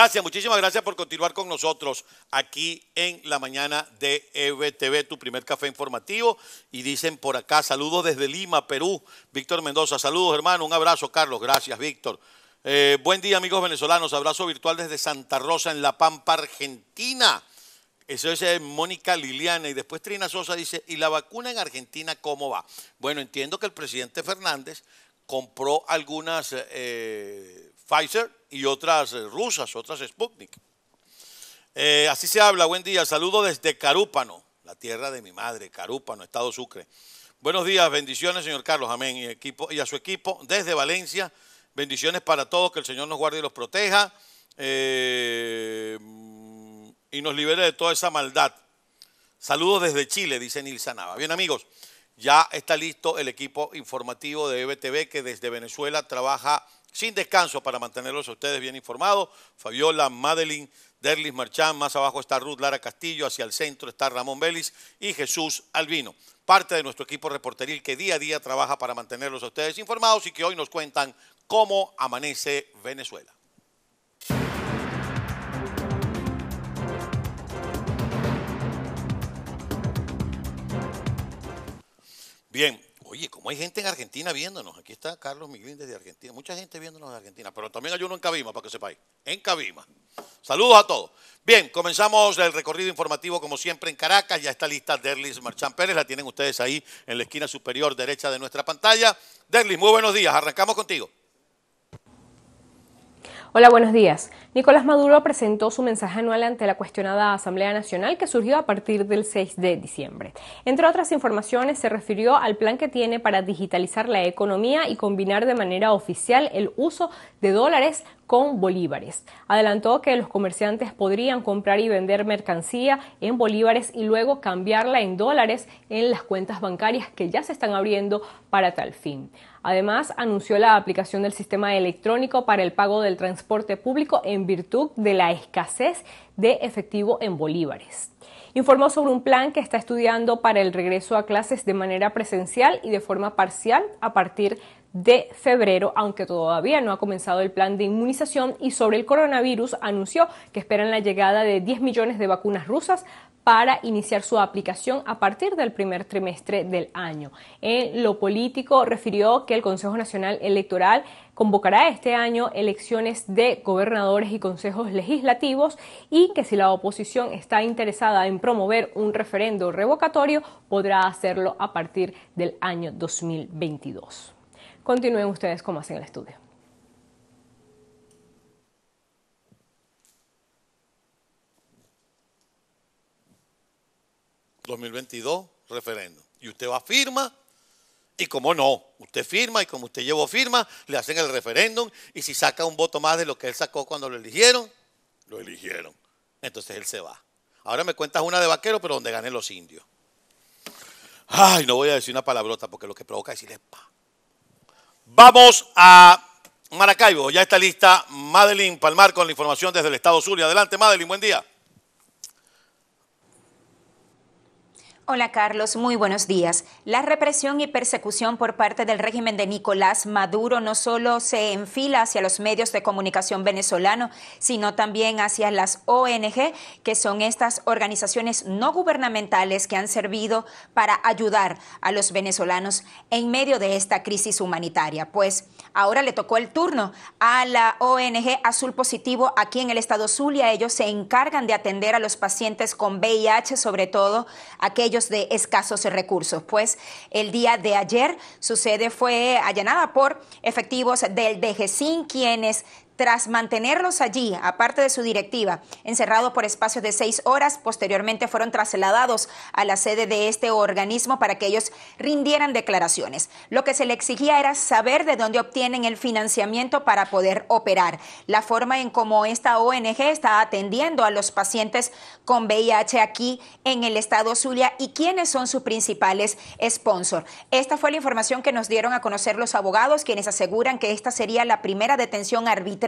Gracias, muchísimas gracias por continuar con nosotros aquí en la mañana de EBTV, tu primer café informativo. Y dicen por acá, saludos desde Lima, Perú. Víctor Mendoza, saludos hermano, un abrazo Carlos, gracias Víctor. Eh, buen día amigos venezolanos, abrazo virtual desde Santa Rosa en La Pampa, Argentina. Eso es eh, Mónica Liliana y después Trina Sosa dice, ¿y la vacuna en Argentina cómo va? Bueno, entiendo que el presidente Fernández compró algunas eh, Pfizer y otras eh, rusas, otras Sputnik. así se habla, buen día, saludo desde Carúpano, la tierra de mi madre, Carúpano, Estado Sucre. Buenos días, bendiciones, señor Carlos, amén, y, equipo, y a su equipo desde Valencia, bendiciones para todos, que el Señor nos guarde y los proteja y nos libere de toda esa maldad. Saludos desde Chile, dice Nilsa Nava. Bien amigos, ya está listo el equipo informativo de EBTV que desde Venezuela trabaja sin descanso para mantenerlos a ustedes bien informados. Fabiola, Madeline, Derlis Marchán, más abajo está Ruth Lara Castillo, hacia el centro está Ramón Vélez y Jesús Albino. Parte de nuestro equipo reporteril que día a día trabaja para mantenerlos a ustedes informados y que hoy nos cuentan cómo amanece Venezuela. Bien, como hay gente en Argentina viéndonos, aquí está Carlos Miguel desde Argentina, mucha gente viéndonos en Argentina, pero también hay uno en Cabima, para que sepáis, en Cabima. Saludos a todos. Bien, comenzamos el recorrido informativo como siempre en Caracas, ya está lista Derlis Marchán Pérez, la tienen ustedes ahí en la esquina superior derecha de nuestra pantalla. Derlis, muy buenos días, arrancamos contigo. Hola, buenos días. Nicolás Maduro presentó su mensaje anual ante la cuestionada Asamblea Nacional que surgió a partir del 6 de diciembre. Entre otras informaciones, se refirió al plan que tiene para digitalizar la economía y combinar de manera oficial el uso de dólares con bolívares. Adelantó que los comerciantes podrían comprar y vender mercancía en bolívares y luego cambiarla en dólares en las cuentas bancarias que ya se están abriendo para tal fin. Además, anunció la aplicación del sistema electrónico para el pago del transporte público en virtud de la escasez de efectivo en bolívares. Informó sobre un plan que está estudiando para el regreso a clases de manera presencial y de forma parcial a partir de febrero, aunque todavía no ha comenzado el plan de inmunización y sobre el coronavirus anunció que esperan la llegada de 10 millones de vacunas rusas para iniciar su aplicación a partir del primer trimestre del año. En lo político refirió que el Consejo Nacional Electoral convocará este año elecciones de gobernadores y consejos legislativos y que si la oposición está interesada en promover un referendo revocatorio podrá hacerlo a partir del año 2022. Continúen ustedes como hacen el estudio. 2022, referendo. Y usted va, firma, y como no, usted firma, y como usted llevó firma, le hacen el referéndum, y si saca un voto más de lo que él sacó cuando lo eligieron, lo eligieron. Entonces él se va. Ahora me cuentas una de vaquero, pero donde ganen los indios. Ay, no voy a decir una palabrota porque lo que provoca es decir pa. Vamos a Maracaibo. Ya está lista Madeline Palmar con la información desde el Estado Sur. adelante, Madeline, buen día. Hola Carlos, muy buenos días. La represión y persecución por parte del régimen de Nicolás Maduro no solo se enfila hacia los medios de comunicación venezolanos, sino también hacia las ONG, que son estas organizaciones no gubernamentales que han servido para ayudar a los venezolanos en medio de esta crisis humanitaria. Pues ahora le tocó el turno a la ONG Azul Positivo aquí en el estado Zulia. Ellos se encargan de atender a los pacientes con VIH, sobre todo aquellos de escasos recursos. Pues el día de ayer su sede fue allanada por efectivos del DGCIN, quienes tras mantenerlos allí, aparte de su directiva, encerrados por espacios de seis horas, posteriormente fueron trasladados a la sede de este organismo para que ellos rindieran declaraciones. Lo que se le exigía era saber de dónde obtienen el financiamiento para poder operar, la forma en cómo esta ONG está atendiendo a los pacientes con VIH aquí en el estado Zulia y quiénes son sus principales sponsors. Esta fue la información que nos dieron a conocer los abogados, quienes aseguran que esta sería la primera detención arbitral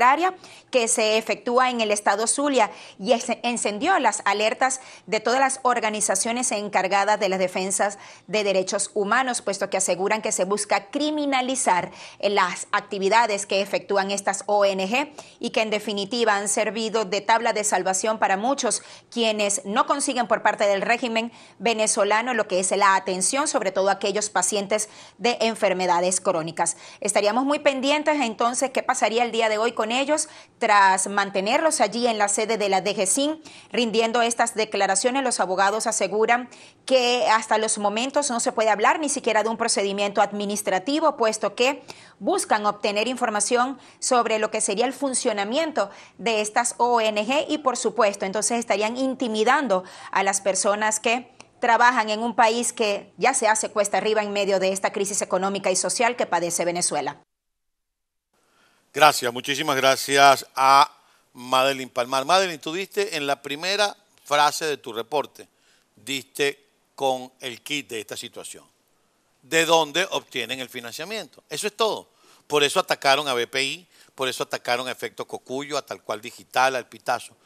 que se efectúa en el estado Zulia y encendió las alertas de todas las organizaciones encargadas de las defensas de derechos humanos, puesto que aseguran que se busca criminalizar las actividades que efectúan estas ONG y que en definitiva han servido de tabla de salvación para muchos quienes no consiguen por parte del régimen venezolano lo que es la atención, sobre todo aquellos pacientes de enfermedades crónicas. Estaríamos muy pendientes entonces qué pasaría el día de hoy con ellos tras mantenerlos allí en la sede de la DGCIN, rindiendo estas declaraciones. Los abogados aseguran que hasta los momentos no se puede hablar ni siquiera de un procedimiento administrativo, puesto que buscan obtener información sobre lo que sería el funcionamiento de estas ONG y por supuesto entonces estarían intimidando a las personas que trabajan en un país que ya se hace cuesta arriba en medio de esta crisis económica y social que padece Venezuela. Gracias, muchísimas gracias a Madeline Palmar. Madeline, tú diste en la primera frase de tu reporte, diste con el kit de esta situación. ¿De dónde obtienen el financiamiento? Eso es todo. Por eso atacaron a BPI, por eso atacaron a Efecto Cocuyo, a Tal Cual Digital, al Pitazo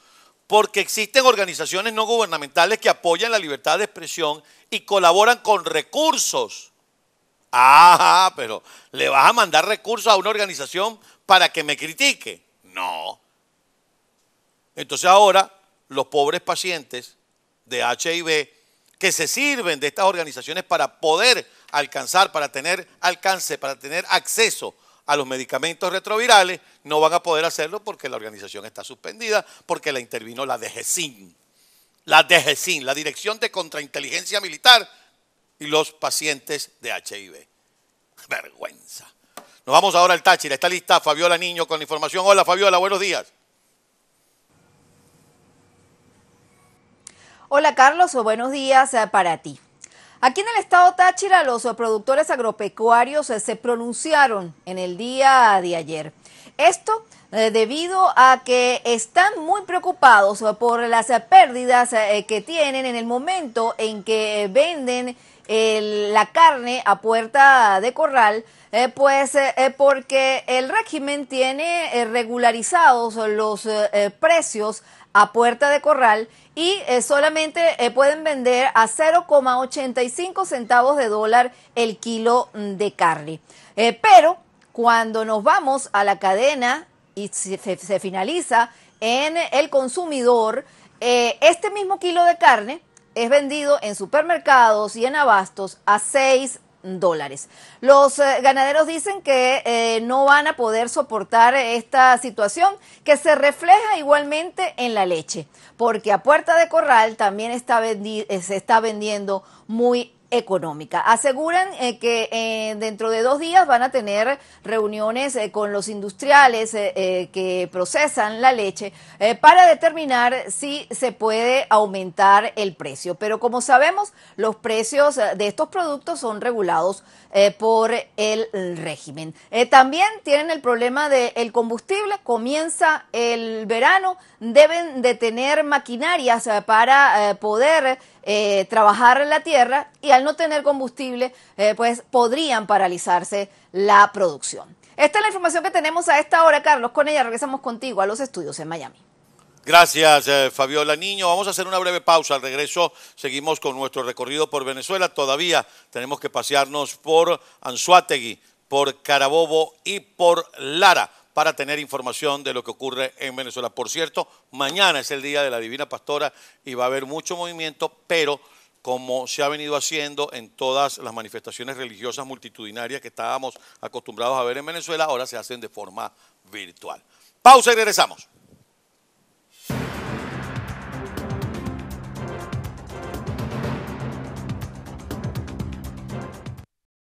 porque existen organizaciones no gubernamentales que apoyan la libertad de expresión y colaboran con recursos. Ah, pero ¿le vas a mandar recursos a una organización para que me critique? No. Entonces ahora los pobres pacientes de HIV que se sirven de estas organizaciones para poder alcanzar, para tener alcance, para tener acceso a los medicamentos retrovirales, no van a poder hacerlo porque la organización está suspendida, porque la intervino la DGCIN. La DGCIN, la Dirección de Contrainteligencia Militar y los pacientes de HIV. Vergüenza. Nos vamos ahora al Táchira. Está lista Fabiola Niño con información. Hola Fabiola, buenos días. Hola Carlos, buenos días eh, para ti. Aquí en el estado Táchira, los productores agropecuarios eh, se pronunciaron en el día de ayer. Esto eh, debido a que están muy preocupados por las pérdidas eh, que tienen en el momento en que venden la carne a puerta de corral, pues porque el régimen tiene regularizados los precios a puerta de corral y eh, solamente eh, pueden vender a 0,85 centavos de dólar el kilo de carne. Eh, pero cuando nos vamos a la cadena y se, finaliza en el consumidor, este mismo kilo de carne es vendido en supermercados y en abastos a 6 dólares. Los eh, ganaderos dicen que eh, no van a poder soportar esta situación que se refleja igualmente en la leche, porque a puerta de corral también eh, se está vendiendo muy económica. Aseguran eh, que eh, dentro de dos días van a tener reuniones eh, con los industriales que procesan la leche para determinar si se puede aumentar el precio. Pero como sabemos, los precios de estos productos son regulados por el régimen. también tienen el problema del combustible. Comienza el verano, deben de tener maquinarias para poder eh, trabajar la tierra y al no tener combustible, eh, pues podrían paralizarse la producción. Esta es la información que tenemos a esta hora, Carlos. Con ella regresamos contigo a los estudios en Miami. Gracias, eh, Fabiola Niño. Vamos a hacer una breve pausa. Al regreso seguimos con nuestro recorrido por Venezuela. Todavía tenemos que pasearnos por Anzuategui, por Carabobo y por Lara para tener información de lo que ocurre en Venezuela. Por cierto, mañana es el Día de la Divina Pastora y va a haber mucho movimiento, pero como se ha venido haciendo en todas las manifestaciones religiosas multitudinarias que estábamos acostumbrados a ver en Venezuela, ahora se hacen de forma virtual. Pausa y regresamos.